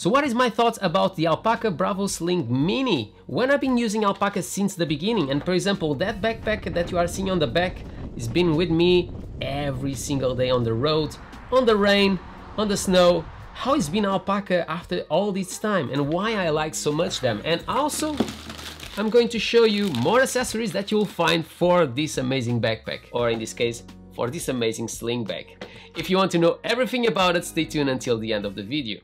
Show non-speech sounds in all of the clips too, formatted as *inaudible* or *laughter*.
So what is my thoughts about the Alpaka Bravo Sling Mini? When I've been using Alpaka since the beginning and for example that backpack that you are seeing on the back has been with me every single day on the road, on the rain, on the snow, How has been Alpaka after all this time and why I like so much them and also I'm going to show you more accessories that you'll find for this amazing backpack or in this case for this amazing sling bag. If you want to know everything about it, stay tuned until the end of the video.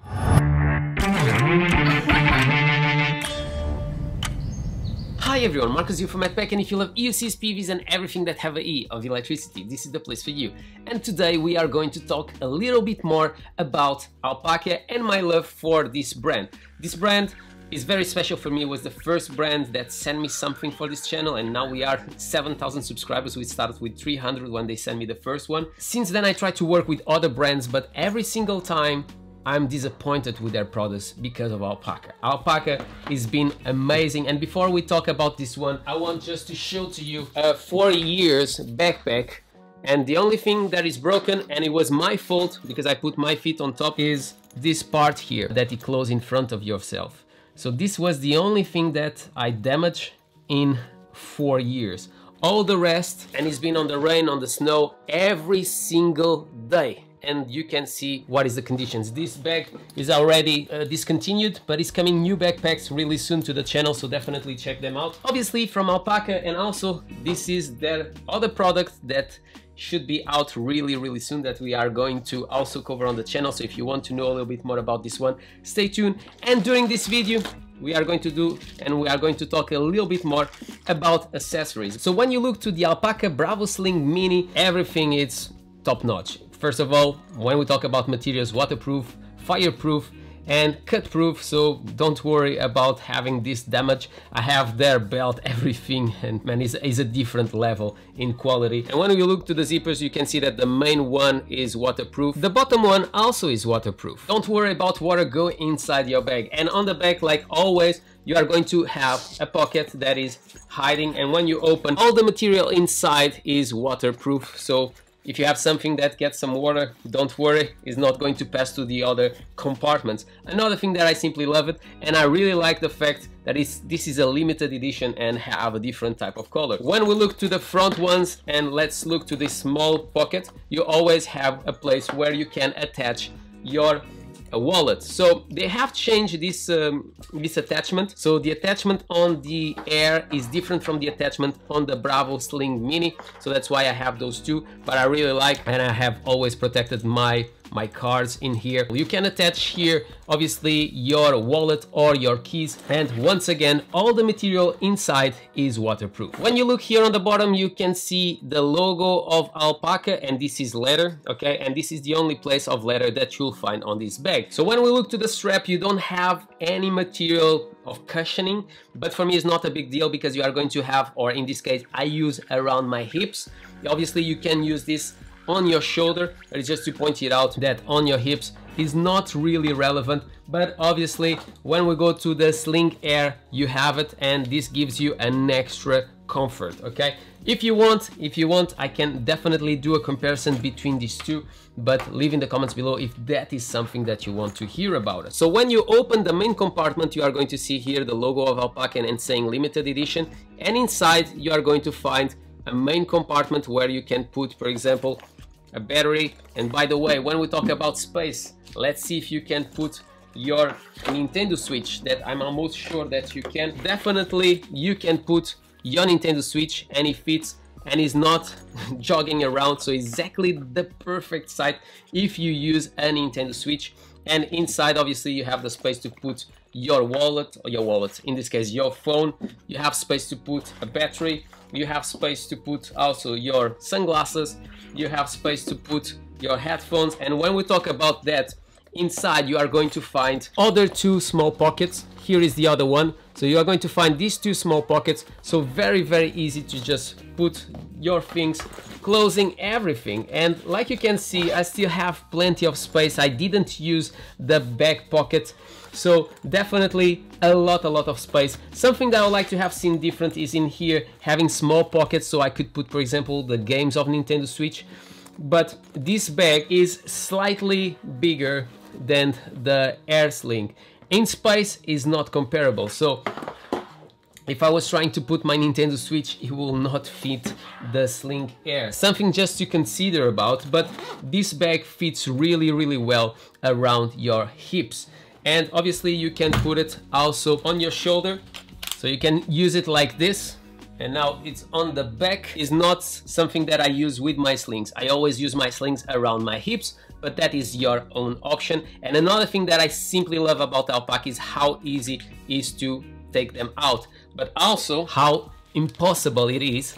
Hi everyone, Marcus here from MADpack and if you love EUCs, PVs and everything that have a E of electricity, this is the place for you. And today we are going to talk a little bit more about Alpaka and my love for this brand. This brand is very special for me, it was the first brand that sent me something for this channel and now we are 7,000 subscribers, we started with 300 when they sent me the first one. Since then I tried to work with other brands but every single time I'm disappointed with their products because of Alpaka. Alpaka has been amazing and before we talk about this one, I want just to show to you a four years backpack and the only thing that is broken and it was my fault because I put my feet on top is this part here that you close in front of yourself. So this was the only thing that I damaged in four years. All the rest and it's been on the rain, on the snow every single day and you can see what is the conditions. This bag is already uh, discontinued, but it's coming new backpacks really soon to the channel, so definitely check them out. Obviously from Alpaka, and also this is their other product that should be out really really soon that we are going to also cover on the channel so if you want to know a little bit more about this one stay tuned and during this video we are going to do and we are going to talk a little bit more about accessories so when you look to the alpaka bravo sling mini everything is top notch First of all, when we talk about materials, waterproof, fireproof, and cut proof so don't worry about having this damage. I have their belt everything *laughs* and man is, a different level in quality. And when we look to the zippers you can see that the main one is waterproof. The bottom one also is waterproof. Don't worry about water go inside your bag. And on the back like always you are going to have a pocket that is hiding. And when you open all the material inside is waterproof. So if you have something that gets some water, don't worry, it's not going to pass to the other compartments. Another thing that I simply love it, and I really like the fact that this is a limited edition and have a different type of color. When we look to the front ones, and let's look to this small pocket, you always have a place where you can attach your a wallet. So they have changed this um, this attachment. So the attachment on the Air is different from the attachment on the Bravo Sling Mini. So that's why I have those two. But I really like and I have always protected my my cards in here. You can attach here obviously your wallet or your keys and once again all the material inside is waterproof. When you look here on the bottom you can see the logo of Alpaka and this is leather okay and this is the only place of leather that you'll find on this bag. So when we look to the strap you don't have any material of cushioning but for me it's not a big deal because you are going to have or in this case I use around my hips obviously you can use this on your shoulder but just to point it out that on your hips is not really relevant but obviously when we go to the sling air you have it and this gives you an extra comfort okay? If you want if you want i can definitely do a comparison between these two but leave in the comments below if that is something that you want to hear about it. So when you open the main compartment you are going to see here the logo of alpaka and saying limited edition and inside you are going to find a main compartment where you can put for example a battery. And by the way when we talk about space let's see if you can put your Nintendo Switch that I'm almost sure that you can. Definitely you can put your Nintendo Switch and it fits and is not *laughs* jogging around so exactly the perfect site if you use a Nintendo Switch. And inside obviously you have the space to put your wallet or your wallet in this case your phone. You have space to put a battery you have space to put also your sunglasses. You have space to put your headphones. And when we talk about that inside you are going to find other two small pockets. Here is the other one. So you are going to find these two small pockets. So very very easy to just put your things closing everything. And like you can see I still have plenty of space. I didn't use the back pocket so definitely a lot a lot of space something that I would like to have seen different is in here having small pockets so I could put for example the games of Nintendo Switch but this bag is slightly bigger than the Air Sling. In space is not comparable. So if I was trying to put my Nintendo Switch, it will not fit the Sling Air. Something just to consider about, but this bag fits really, really well around your hips. And obviously you can put it also on your shoulder. So you can use it like this. And now it's on the back is not something that I use with my slings. I always use my slings around my hips, but that is your own option. And another thing that I simply love about Alpaka is how easy it is to take them out but also how impossible it is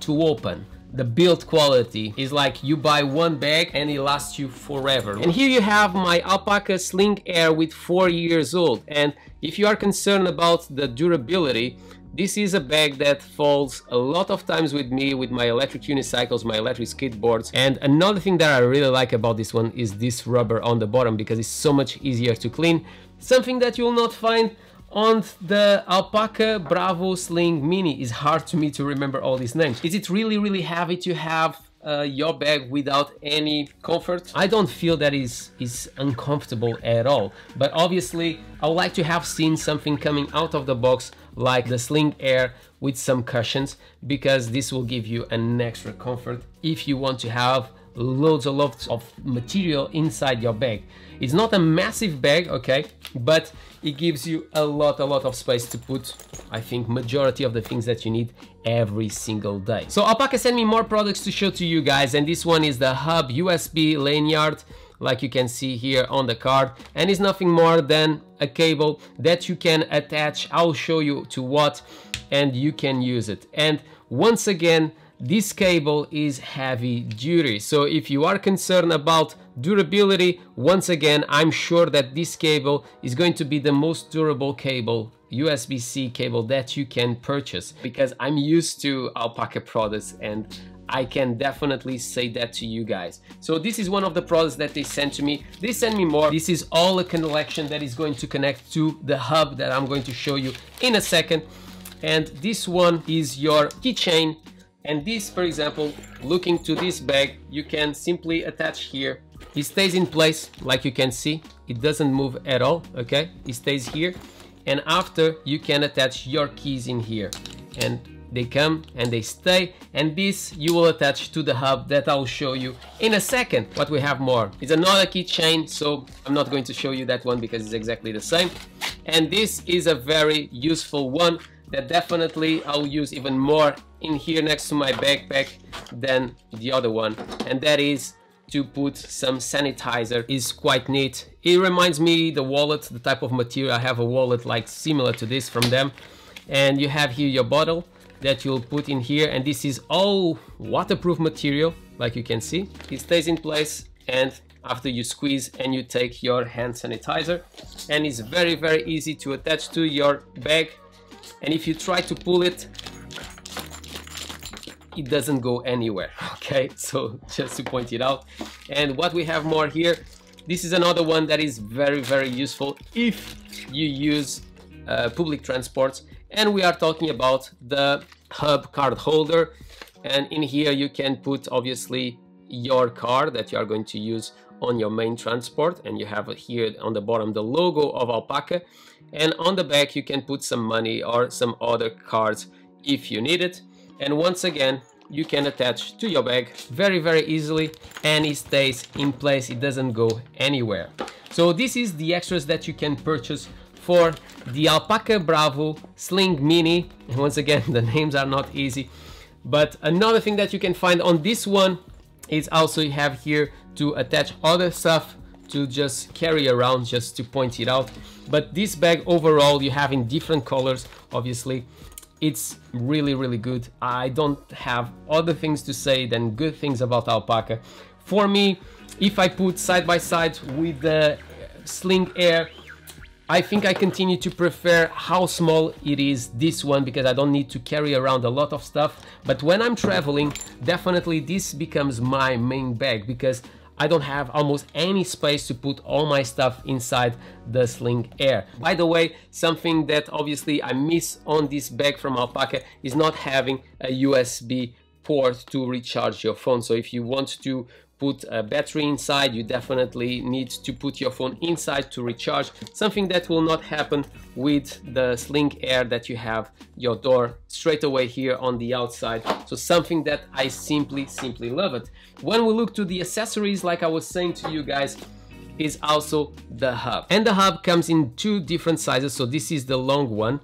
to open. The build quality is like you buy one bag and it lasts you forever. And here you have my Alpaka Sling Air with 4 years old and if you are concerned about the durability this is a bag that falls a lot of times with me with my electric unicycles, my electric skateboards. And another thing that I really like about this one is this rubber on the bottom because it's so much easier to clean. Something that you will not find on the Alpaka Bravo Sling Mini. It's hard to me to remember all these names. Is it really, really heavy to have uh, your bag without any comfort. I don't feel that is is uncomfortable at all. But obviously, I would like to have seen something coming out of the box like the Sling Air with some cushions because this will give you an extra comfort if you want to have loads and loads of material inside your bag. It's not a massive bag, okay, but it gives you a lot, a lot of space to put, I think, majority of the things that you need every single day. So Alpaka sent me more products to show to you guys, and this one is the Hub USB lanyard like you can see here on the card and it's nothing more than a cable that you can attach I'll show you to what and you can use it and once again this cable is heavy duty so if you are concerned about durability once again i'm sure that this cable is going to be the most durable cable USB-C cable that you can purchase because I'm used to Alpaka products and I can definitely say that to you guys. So this is one of the products that they sent to me. They sent me more. This is all a collection that is going to connect to the hub that I'm going to show you in a second. And this one is your keychain and this, for example, looking to this bag, you can simply attach here. It stays in place, like you can see. It doesn't move at all, okay? It stays here. And after, you can attach your keys in here. And they come and they stay and this you will attach to the hub that I'll show you in a second what we have more is another keychain so I'm not going to show you that one because it's exactly the same and this is a very useful one that definitely I'll use even more in here next to my backpack than the other one. And that is to put some sanitizer is quite neat. It reminds me the wallet the type of material. I have a wallet like similar to this from them. And you have here your bottle that you'll put in here. And this is all waterproof material like you can see. It stays in place. And after you squeeze and you take your hand sanitizer. And it's very very easy to attach to your bag and if you try to pull it it doesn't go anywhere *laughs* okay? So just to point it out. And what we have more here this is another one that is very very useful if you use uh, public transports. And we are talking about the hub card holder. And in here you can put obviously your card that you are going to use on your main transport and you have here on the bottom the logo of Alpaka. And on the back you can put some money or some other cards if you need it. And once again you can attach to your bag very very easily. And it stays in place. It doesn't go anywhere. So this is the extras that you can purchase for the Alpaka Bravo Sling Mini. And *laughs* once again the names are not easy. But another thing that you can find on this one is also you have here to attach other stuff to just carry around just to point it out. But this bag overall you have in different colors obviously. It's really really good. I don't have other things to say than good things about alpaka. For me if i put side by side with the sling air I think I continue to prefer how small it is this one because I don't need to carry around a lot of stuff. But when I'm traveling definitely this becomes my main bag because I don't have almost any space to put all my stuff inside the Sling Air. By the way, something that obviously I miss on this bag from Alpaka is not having a USB port to recharge your phone. So if you want to put a battery inside you definitely need to put your phone inside to recharge. Something that will not happen with the sling air that you have your door straight away here on the outside. So something that I simply simply love it. When we look to the accessories like I was saying to you guys is also the hub. And the hub comes in two different sizes. So this is the long one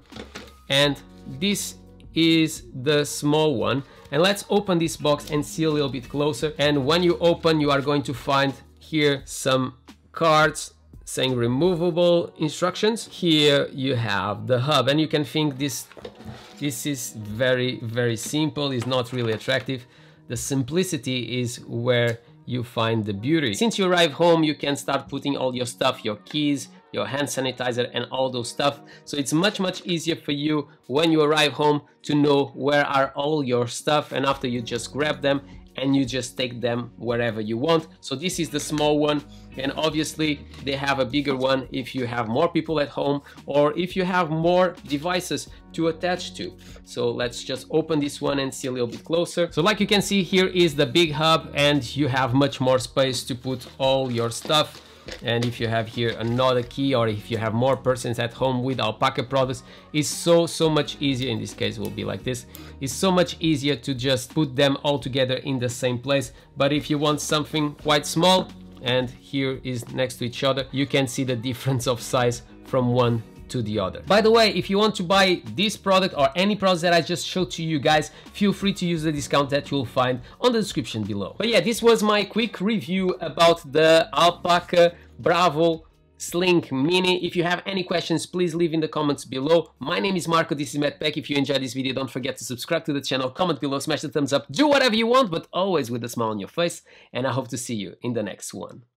and this is the small one and let's open this box and see a little bit closer. And when you open, you are going to find here some cards saying removable instructions. Here you have the hub and you can think this, this is very, very simple. It's not really attractive. The simplicity is where you find the beauty. Since you arrive home, you can start putting all your stuff, your keys, your hand sanitizer and all those stuff. So it's much, much easier for you when you arrive home to know where are all your stuff and after you just grab them and you just take them wherever you want. So this is the small one and obviously they have a bigger one if you have more people at home or if you have more devices to attach to. So let's just open this one and see a little bit closer. So like you can see here is the big hub and you have much more space to put all your stuff and if you have here another key or if you have more persons at home with alpaka products it's so so much easier in this case will be like this it's so much easier to just put them all together in the same place. But if you want something quite small and here is next to each other you can see the difference of size from one to the other. By the way, if you want to buy this product or any products that I just showed to you guys, feel free to use the discount that you'll find on the description below. But yeah, this was my quick review about the Alpaka Bravo Sling Mini. If you have any questions, please leave in the comments below. My name is Marco, this is MADpack. If you enjoyed this video, don't forget to subscribe to the channel, comment below, smash the thumbs up, do whatever you want, but always with a smile on your face. And I hope to see you in the next one.